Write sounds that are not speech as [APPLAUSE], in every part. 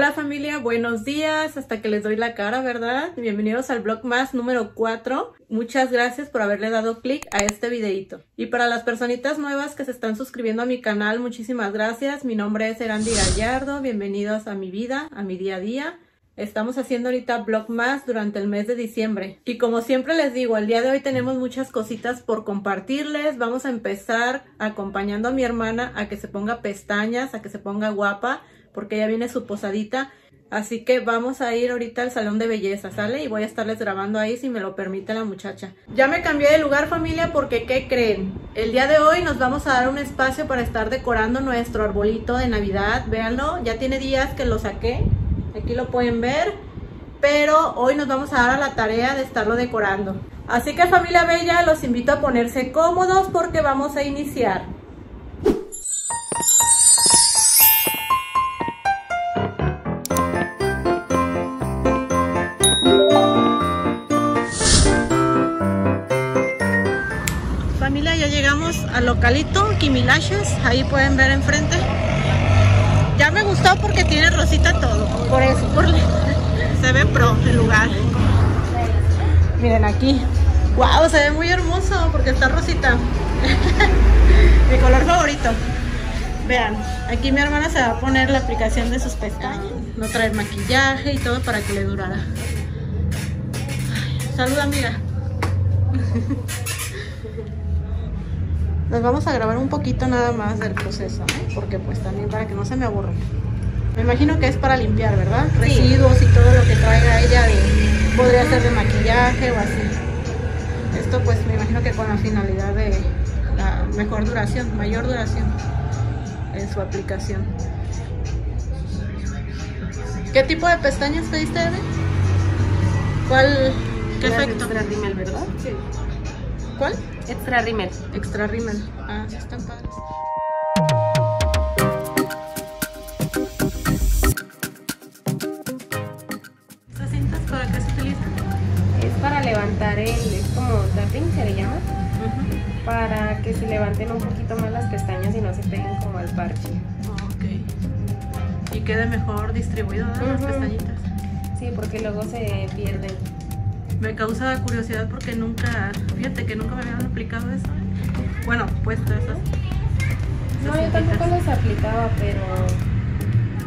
Hola familia, buenos días, hasta que les doy la cara, ¿verdad? Bienvenidos al blog más número 4. Muchas gracias por haberle dado clic a este videito. Y para las personitas nuevas que se están suscribiendo a mi canal, muchísimas gracias. Mi nombre es Erandi Gallardo, bienvenidos a mi vida, a mi día a día. Estamos haciendo ahorita blog más durante el mes de diciembre. Y como siempre les digo, el día de hoy tenemos muchas cositas por compartirles. Vamos a empezar acompañando a mi hermana a que se ponga pestañas, a que se ponga guapa porque ya viene su posadita. Así que vamos a ir ahorita al salón de belleza, ¿sale? Y voy a estarles grabando ahí si me lo permite la muchacha. Ya me cambié de lugar familia porque ¿qué creen? El día de hoy nos vamos a dar un espacio para estar decorando nuestro arbolito de Navidad. Véanlo, ya tiene días que lo saqué. Aquí lo pueden ver. Pero hoy nos vamos a dar a la tarea de estarlo decorando. Así que familia bella, los invito a ponerse cómodos porque vamos a iniciar. Al localito Kimilashes, ahí pueden ver enfrente. Ya me gustó porque tiene rosita todo, por eso, por, [LAUGHS] se ve pro el lugar. Miren aquí, wow, se ve muy hermoso porque está rosita. [LAUGHS] mi color favorito. Vean, aquí mi hermana se va a poner la aplicación de sus pestañas, no traer maquillaje y todo para que le durara. Saluda amiga. [LAUGHS] Les vamos a grabar un poquito nada más del proceso, ¿eh? porque pues también para que no se me aburra. Me imagino que es para limpiar, ¿verdad? Residuos y todo lo que traiga ella de, podría ser de maquillaje o así. Esto pues me imagino que con la finalidad de la mejor duración, mayor duración en su aplicación. ¿Qué tipo de pestañas pediste, Eve? ¿Cuál? ¿Qué efecto? ¿verdad? Sí. ¿Cuál? Extra rímel. Extra rímel. Ah, sí están padres. ¿Estas cintas para qué se utilizan? Es para levantar el, es como tapping se le llama, para que se levanten un poquito más las pestañas y no se peguen como al parche. ok. Y quede mejor distribuido las pestañitas. Sí, porque luego se pierden me causa curiosidad porque nunca, fíjate que nunca me habían aplicado eso. Bueno, puesto esas. No, yo tampoco las aplicaba, pero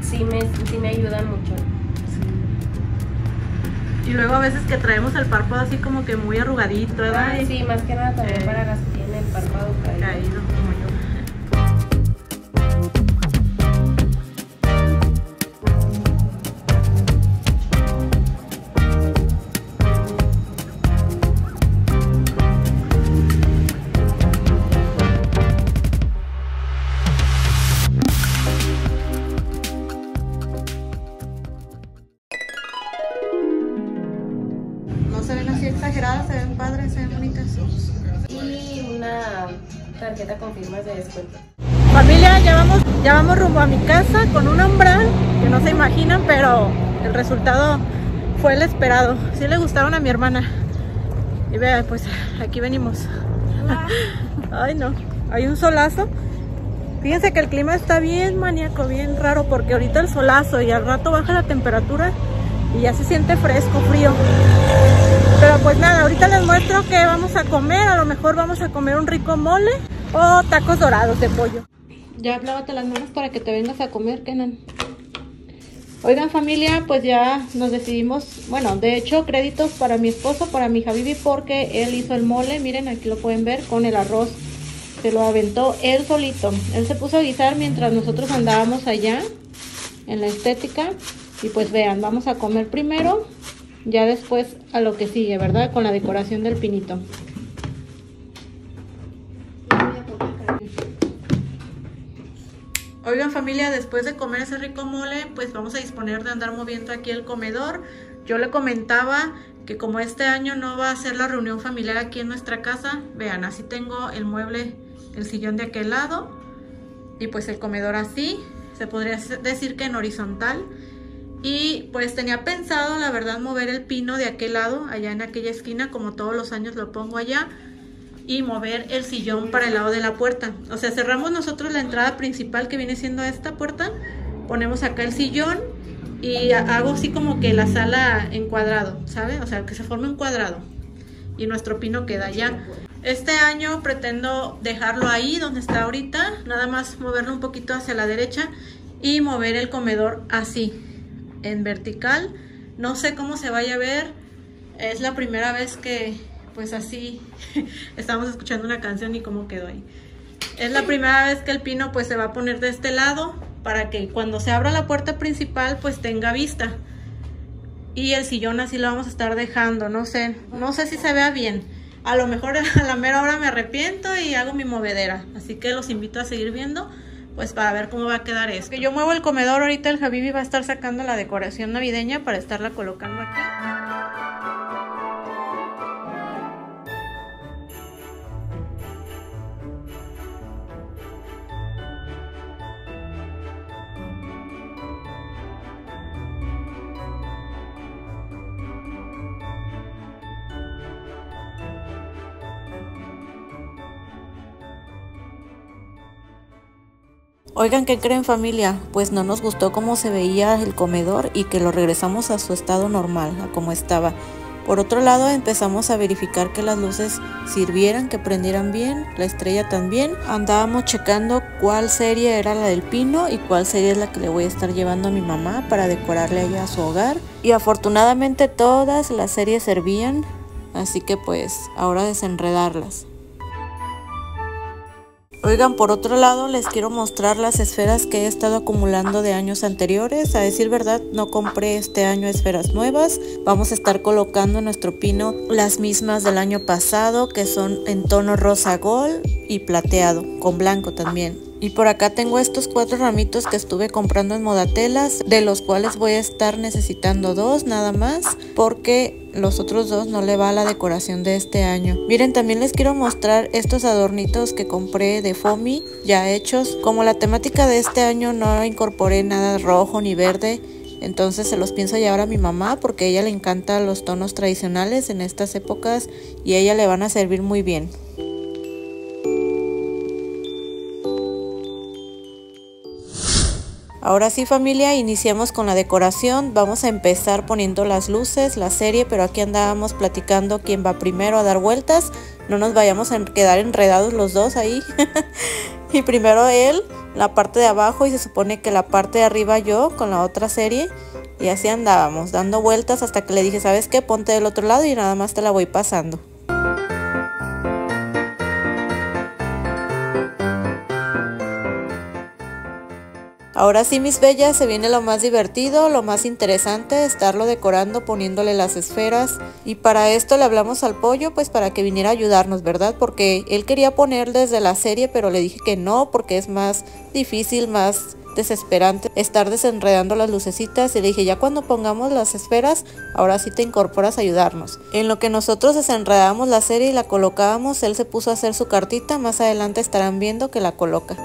sí me, sí me ayudan mucho. Y luego a veces que traemos el párpado así como que muy arrugadito, ¿verdad? sí, más que nada también eh, para que tiene el párpado caído. caído como yo. Familia, ya vamos, ya vamos rumbo a mi casa con un umbral que no se imaginan, pero el resultado fue el esperado. Sí le gustaron a mi hermana. Y vea, pues aquí venimos. Ay no, hay un solazo. Fíjense que el clima está bien maníaco, bien raro, porque ahorita el solazo y al rato baja la temperatura y ya se siente fresco, frío. Pero pues nada, ahorita les muestro que vamos a comer. A lo mejor vamos a comer un rico mole o tacos dorados de pollo. Ya lávate las manos para que te vengas a comer, Kenan. Oigan familia, pues ya nos decidimos, bueno, de hecho créditos para mi esposo, para mi Javibi, porque él hizo el mole, miren aquí lo pueden ver, con el arroz. Se lo aventó él solito. Él se puso a guisar mientras nosotros andábamos allá en la estética. Y pues vean, vamos a comer primero, ya después a lo que sigue, ¿verdad? Con la decoración del pinito. Oigan familia, después de comer ese rico mole, pues vamos a disponer de andar moviendo aquí el comedor. Yo le comentaba que como este año no va a ser la reunión familiar aquí en nuestra casa, vean, así tengo el mueble, el sillón de aquel lado y pues el comedor así, se podría decir que en horizontal. Y pues tenía pensado, la verdad, mover el pino de aquel lado, allá en aquella esquina, como todos los años lo pongo allá y mover el sillón para el lado de la puerta. O sea, cerramos nosotros la entrada principal que viene siendo esta puerta, ponemos acá el sillón y hago así como que la sala en cuadrado, ¿sabe? O sea, que se forme un cuadrado y nuestro pino queda allá. Este año pretendo dejarlo ahí donde está ahorita, nada más moverlo un poquito hacia la derecha y mover el comedor así, en vertical. No sé cómo se vaya a ver, es la primera vez que pues así [LAUGHS] estamos escuchando una canción y cómo quedó ahí. Es la primera vez que el pino pues se va a poner de este lado para que cuando se abra la puerta principal pues tenga vista. Y el sillón así lo vamos a estar dejando, no sé, no sé si se vea bien. A lo mejor [LAUGHS] a la mera hora me arrepiento y hago mi movedera. Así que los invito a seguir viendo pues para ver cómo va a quedar esto. Que yo muevo el comedor, ahorita el Javibi va a estar sacando la decoración navideña para estarla colocando aquí. Oigan, ¿qué creen familia? Pues no nos gustó cómo se veía el comedor y que lo regresamos a su estado normal, a como estaba. Por otro lado, empezamos a verificar que las luces sirvieran, que prendieran bien, la estrella también. Andábamos checando cuál serie era la del pino y cuál serie es la que le voy a estar llevando a mi mamá para decorarle allá a su hogar. Y afortunadamente todas las series servían, así que pues ahora desenredarlas. Oigan, por otro lado les quiero mostrar las esferas que he estado acumulando de años anteriores. A decir verdad, no compré este año esferas nuevas. Vamos a estar colocando en nuestro pino las mismas del año pasado, que son en tono rosa gold y plateado, con blanco también. Y por acá tengo estos cuatro ramitos que estuve comprando en Modatelas, de los cuales voy a estar necesitando dos nada más, porque los otros dos no le va a la decoración de este año. Miren, también les quiero mostrar estos adornitos que compré de Fomi, ya hechos. Como la temática de este año no incorporé nada rojo ni verde, entonces se los pienso llevar a mi mamá porque a ella le encantan los tonos tradicionales en estas épocas y a ella le van a servir muy bien. Ahora sí familia, iniciamos con la decoración. Vamos a empezar poniendo las luces, la serie, pero aquí andábamos platicando quién va primero a dar vueltas. No nos vayamos a quedar enredados los dos ahí. [LAUGHS] y primero él, la parte de abajo y se supone que la parte de arriba yo con la otra serie. Y así andábamos, dando vueltas hasta que le dije, ¿sabes qué? Ponte del otro lado y nada más te la voy pasando. Ahora sí, mis bellas, se viene lo más divertido, lo más interesante, estarlo decorando poniéndole las esferas. Y para esto le hablamos al pollo, pues para que viniera a ayudarnos, ¿verdad? Porque él quería poner desde la serie, pero le dije que no, porque es más difícil, más desesperante estar desenredando las lucecitas y le dije ya cuando pongamos las esferas ahora sí te incorporas a ayudarnos en lo que nosotros desenredamos la serie y la colocábamos él se puso a hacer su cartita más adelante estarán viendo que la coloca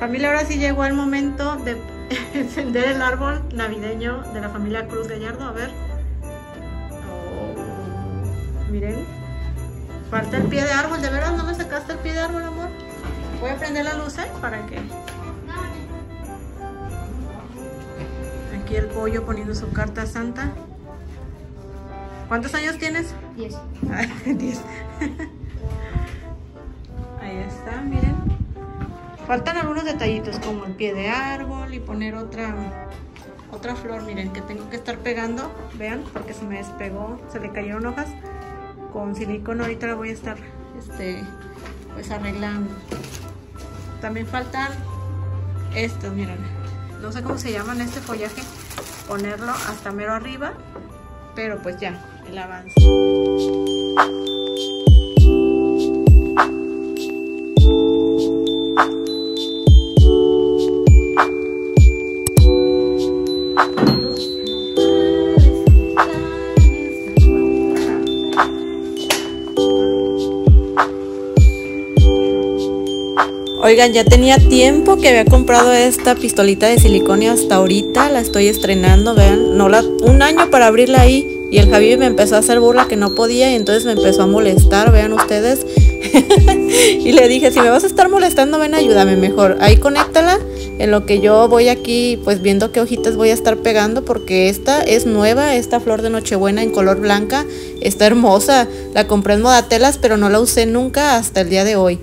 Familia, ahora sí llegó el momento de [LAUGHS] encender el árbol navideño de la familia Cruz Gallardo. A ver. Oh, miren. Falta el pie de árbol. ¿De veras no me sacaste el pie de árbol, amor? Voy a prender la luz, ¿eh? Para que... Aquí el pollo poniendo su carta santa. ¿Cuántos años tienes? Diez. [LAUGHS] Diez. [LAUGHS] Ahí está, miren. Faltan algunos detallitos como el pie de árbol y poner otra otra flor, miren, que tengo que estar pegando, vean, porque se me despegó, se le cayeron hojas. Con silicona ahorita la voy a estar este pues arreglando. también faltan estos, miren. No sé cómo se llaman este follaje. Ponerlo hasta mero arriba. Pero pues ya, el avance. Oigan, ya tenía tiempo que había comprado esta pistolita de silicona hasta ahorita la estoy estrenando, vean, no la, un año para abrirla ahí y el Javi me empezó a hacer burla que no podía y entonces me empezó a molestar, vean ustedes. [LAUGHS] y le dije, si me vas a estar molestando, ven, ayúdame mejor. Ahí conéctala en lo que yo voy aquí pues viendo qué hojitas voy a estar pegando porque esta es nueva, esta flor de Nochebuena en color blanca, está hermosa. La compré en Modatelas pero no la usé nunca hasta el día de hoy.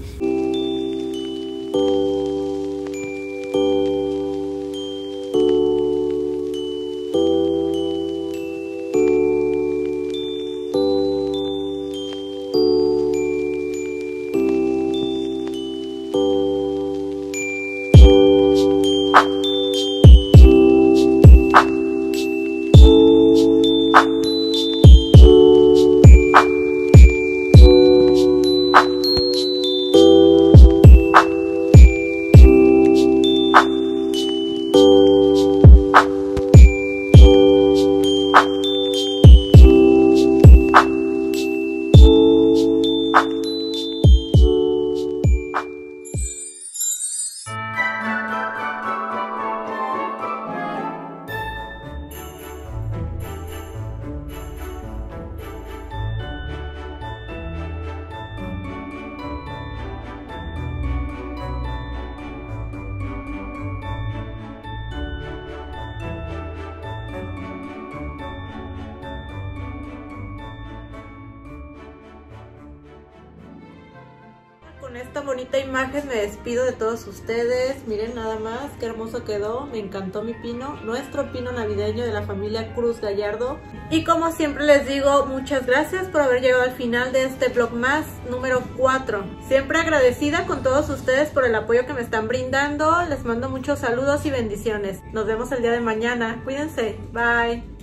Con esta bonita imagen me despido de todos ustedes. Miren nada más, qué hermoso quedó. Me encantó mi pino, nuestro pino navideño de la familia Cruz Gallardo. Y como siempre les digo, muchas gracias por haber llegado al final de este vlog más número 4. Siempre agradecida con todos ustedes por el apoyo que me están brindando. Les mando muchos saludos y bendiciones. Nos vemos el día de mañana. Cuídense. Bye.